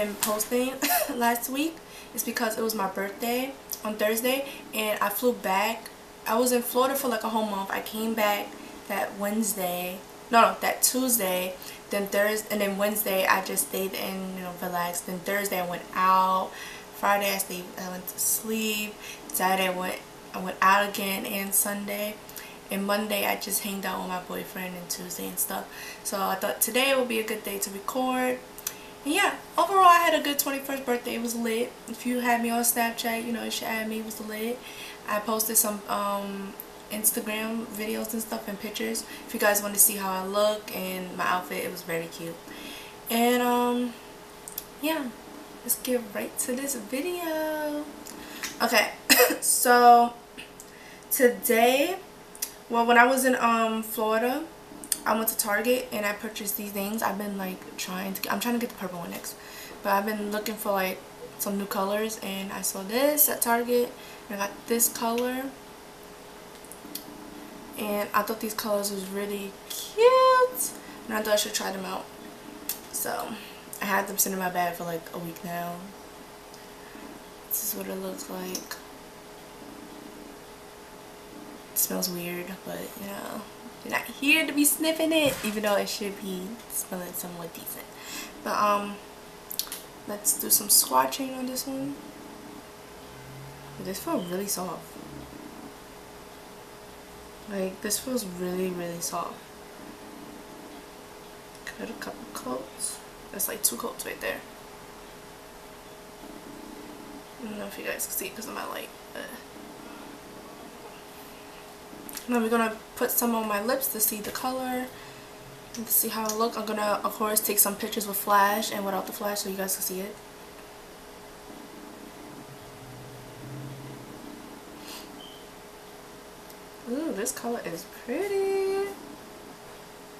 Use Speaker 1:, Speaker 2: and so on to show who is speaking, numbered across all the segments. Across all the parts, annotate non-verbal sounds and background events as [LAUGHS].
Speaker 1: been posting [LAUGHS] last week. It's because it was my birthday on Thursday and I flew back. I was in Florida for like a whole month. I came back that Wednesday. No, no, that Tuesday. Then Thursday and then Wednesday I just stayed in, you know, relaxed. Then Thursday I went out. Friday I stayed I went to sleep. Saturday I went I went out again and Sunday and Monday I just hanged out with my boyfriend and Tuesday and stuff so I thought today would be a good day to record yeah overall I had a good 21st birthday. It was lit. If you had me on Snapchat you know you should add me. It was lit. I posted some um, Instagram videos and stuff and pictures if you guys want to see how I look and my outfit. It was very cute. And um yeah let's get right to this video. Okay [COUGHS] so today well when I was in um Florida I went to Target and I purchased these things. I've been like trying to I'm trying to get the purple one next but I've been looking for like some new colors and I saw this at Target and I got this color. And I thought these colors was really cute and I thought I should try them out. So I had them sitting in my bag for like a week now. This is what it looks like. Smells weird, but you know, you're not here to be sniffing it, even though it should be smelling somewhat decent. But um, let's do some swatching on this one. This feels really soft. Like this feels really, really soft. Cut a couple coats. That's like two coats right there. I don't know if you guys can see it because of my light. But now we're gonna put some on my lips to see the color and to see how it look. I'm gonna of course take some pictures with flash and without the flash so you guys can see it. Ooh, this color is pretty.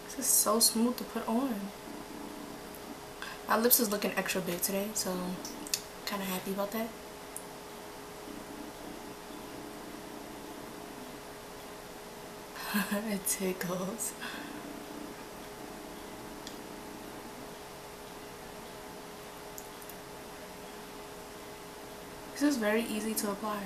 Speaker 1: This is so smooth to put on. My lips is looking extra big today, so kind of happy about that. [LAUGHS] it tickles. This is very easy to apply.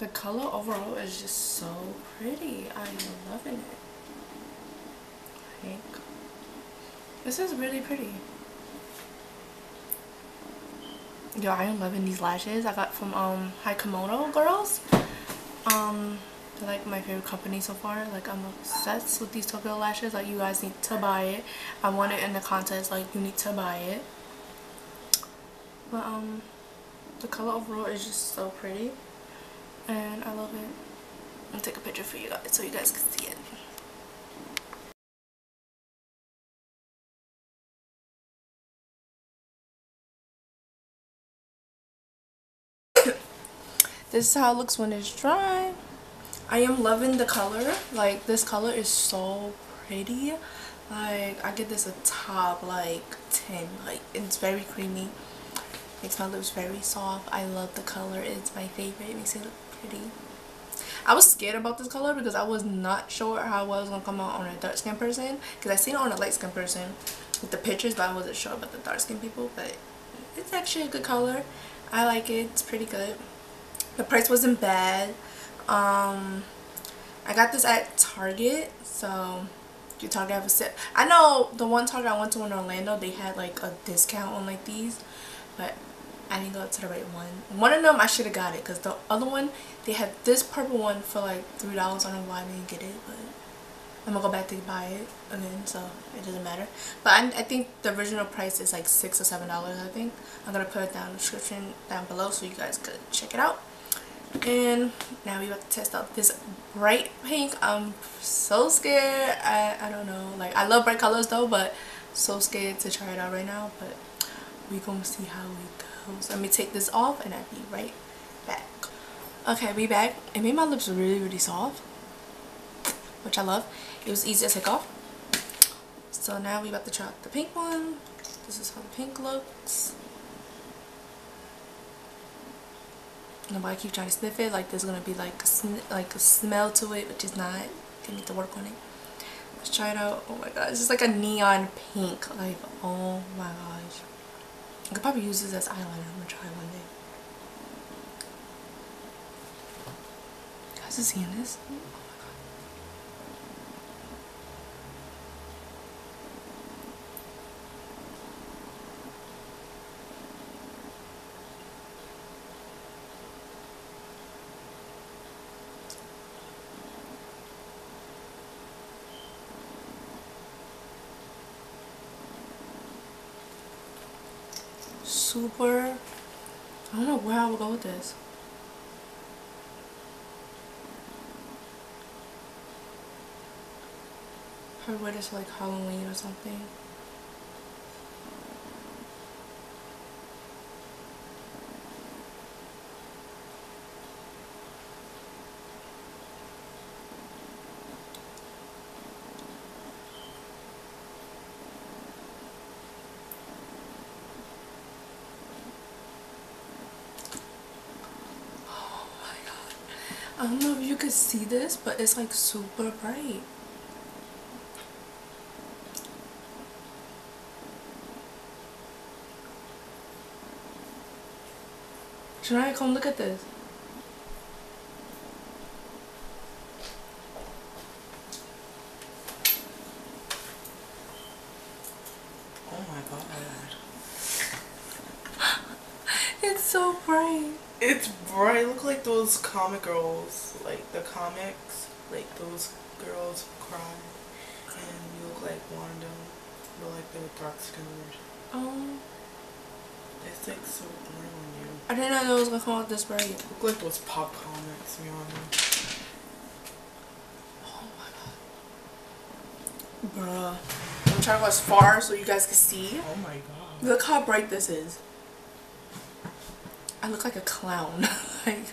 Speaker 1: The color overall is just so pretty. I'm loving it. Like, this is really pretty. Yo, I am loving these lashes I got from um Hai Kimono Girls. Um, they're like my favorite company so far. Like I'm obsessed with these Tokyo lashes. Like you guys need to buy it. I want it in the contest. Like you need to buy it. But um, the color overall is just so pretty and I love it. I'll take a picture for you guys so you guys can see it. [COUGHS] this is how it looks when it's dry. I am loving the color. Like this color is so pretty. Like I get this a top like 10. Like it's very creamy. Makes my lips very soft. I love the color. It's my favorite. It makes it look pretty. I was scared about this color because I was not sure how well it was going to come out on a dark skin person. Because I seen it on a light skin person with the pictures, but I wasn't sure about the dark skin people. But it's actually a good color. I like it. It's pretty good. The price wasn't bad. Um, I got this at Target. So, you Target have a set. I know the one Target I went to in Orlando, they had like a discount on like these. But I didn't go to the right one. One of them I should have got it because the other one they had this purple one for like three dollars. I don't know why I didn't get it, but I'm gonna go back to buy it again, so it doesn't matter. But I, I think the original price is like six or seven dollars. I think I'm gonna put it down in the description down below so you guys could check it out. And now we about to test out this bright pink. I'm so scared. I I don't know. Like I love bright colors though, but so scared to try it out right now. But we gonna see how it goes. So let me take this off and I'll be right back. Okay, be back. It made my lips really, really soft. which I love. It was easy to take off. So now we about to try out the pink one. This is how the pink looks. And I keep trying to sniff it, like there's gonna be like a like a smell to it, which is not. I need to work on it. Let's try it out. Oh my god, it's just like a neon pink. Like, oh my gosh. I could probably use this as eyeliner. I'm gonna try one day. Guys, is seeing this? Super I don't know where I would go with this. Probably wear this like Halloween or something. I don't know if you can see this, but it's like super bright. Should I come look at this?
Speaker 2: Oh my god. [LAUGHS]
Speaker 1: it's so bright.
Speaker 2: It's bright. Look like those comic girls, like the comics, like those girls cry, and you look like Wanda, but like they're dark skinned.
Speaker 1: Oh.
Speaker 2: It's like so bright on you.
Speaker 1: I didn't know it was gonna come out this bright.
Speaker 2: Look like those pop comics, Rihanna.
Speaker 1: Oh my god. Bruh. I'm trying to go as far so you guys can see.
Speaker 2: Oh my god.
Speaker 1: Look how bright this is. I look like a clown. [LAUGHS] like,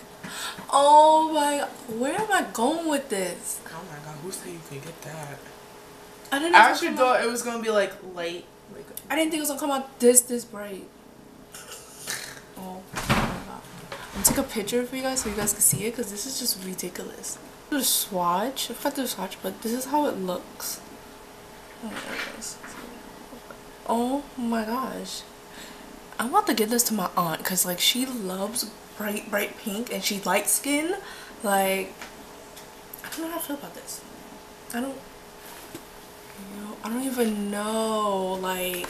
Speaker 1: oh my, where am I going with this?
Speaker 2: Oh my god, who said you could get that?
Speaker 1: I didn't.
Speaker 2: I actually thought it was gonna be like light. Like
Speaker 1: I didn't think it was gonna come out this this bright. [LAUGHS] Oh my god. I'm gonna take a picture for you guys so you guys can see it because this is just ridiculous. The swatch, I forgot the swatch, but this is how it looks. Oh, oh my gosh. I'm about to give this to my aunt because like she loves bright bright pink and she's light skin. Like I don't know how I feel about this. I don't you know, I don't even know like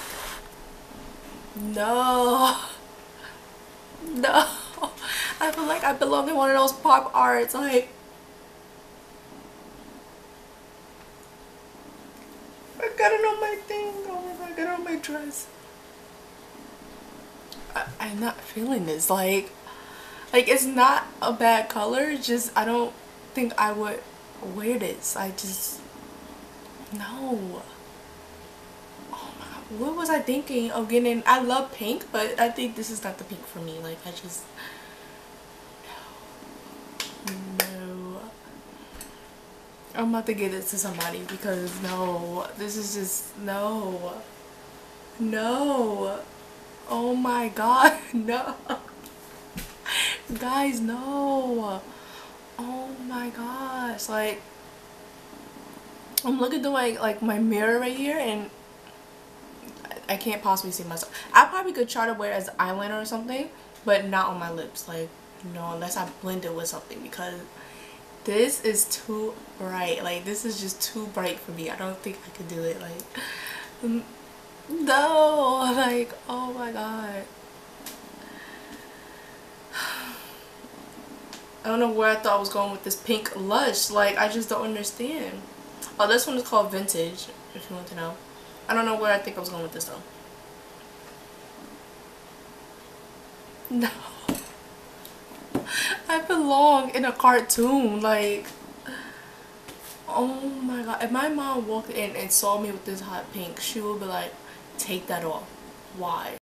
Speaker 1: no [LAUGHS] no. I feel like I belong in one of those pop arts like. I got it on my thing oh my god I got it on my dress I, am not feeling this. Like, like it's not a bad color. Just I don't think I would wear this. I just no. Oh my god, what was I thinking of getting? I love pink, but I think this is not the pink for me. Like I just no. I'm about to give this to somebody because no, this is just no, no. Oh my god, [LAUGHS] no. Guys, no. Oh my gosh, like I'm looking through my like my mirror right here and I can't possibly see myself. I probably could try to wear as eyeliner or something, but not on my lips. Like, no, unless I blend it with something because this is too bright. Like, this is just too bright for me. I don't think I could do it. Like, um, no like oh my god. [SIGHS] I don't know where I thought I was going with this pink lush. Like I just don't understand. Oh this one is called vintage if you want to know. I don't know where I think I was going with this though. [LAUGHS] No. I belong in a cartoon like oh my god. If my mom walked in and saw me with this hot pink she would be like take that off. Why?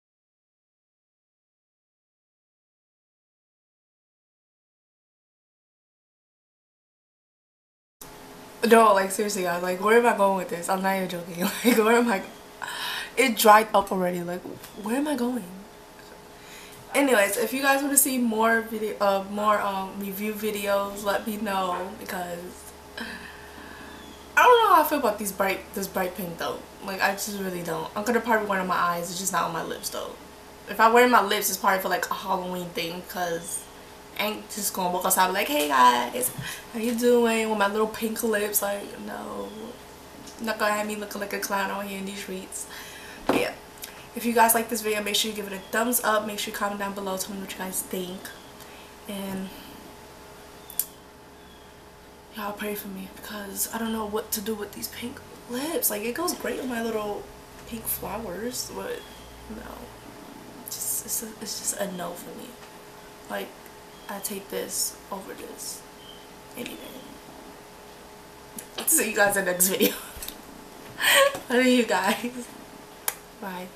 Speaker 1: No, like seriously guys, like where am I going with this? I'm not even joking. [LAUGHS] Like where am I it dried up already. Like where am I going? Anyways, if you guys want to see more video uh more um review videos, let me know because I don't know how I feel about these bright this bright pink though. Like I just really don't. I'm gonna probably wear it on my eyes, it's just not on my lips though. If I wear it on my lips it's probably for like a Halloween thing because I ain't just gonna walk outside like, hey guys, how you doing? With my little pink lips, like, no. Not gonna have me looking like a clown out here in these streets. But yeah. If you guys like this video, make sure you give it a thumbs up. Make sure you comment down below. Tell me what you guys think. And y'all pray for me because I don't know what to do with these pink lips. Like, it goes great with my little pink flowers, but no. Just, it's, a, it's just a no for me. Like, I take this over this any day. See you guys in the next video. [LAUGHS] Love you guys. Bye.